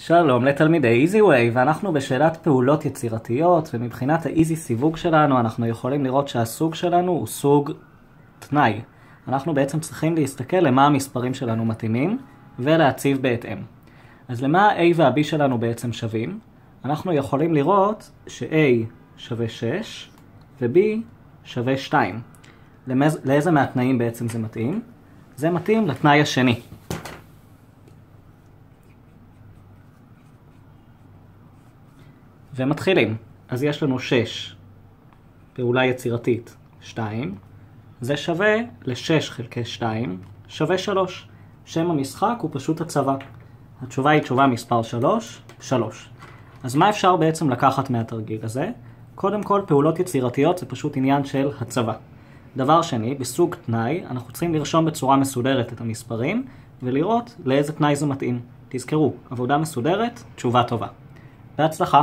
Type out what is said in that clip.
שלום לתלמידי EasyWay, ואנחנו בשאלת פעולות יצירתיות, ומבחינת ה-Easy סיווג שלנו אנחנו יכולים לראות שהסוג שלנו הוא סוג תנאי. אנחנו בעצם צריכים להסתכל למה המספרים שלנו מתאימים, ולהציב בהתאם. אז למה ה-A וה-B שלנו בעצם שווים? אנחנו יכולים לראות ש-A שווה 6, ו-B שווה 2. לאיזה מהתנאים בעצם זה מתאים? זה מתאים לתנאי השני. ומתחילים. אז יש לנו 6, פעולה יצירתית 2, זה שווה ל-6 חלקי 2, שווה 3. שם המשחק הוא פשוט הצבא. התשובה היא תשובה מספר 3, 3. אז מה אפשר בעצם לקחת מהתרגיל הזה? קודם כל, פעולות יצירתיות זה פשוט עניין של הצבא. דבר שני, בסוג תנאי, אנחנו צריכים לרשום בצורה מסודרת את המספרים, ולראות לאיזה תנאי זה מתאים. תזכרו, עבודה מסודרת, תשובה טובה. בהצלחה.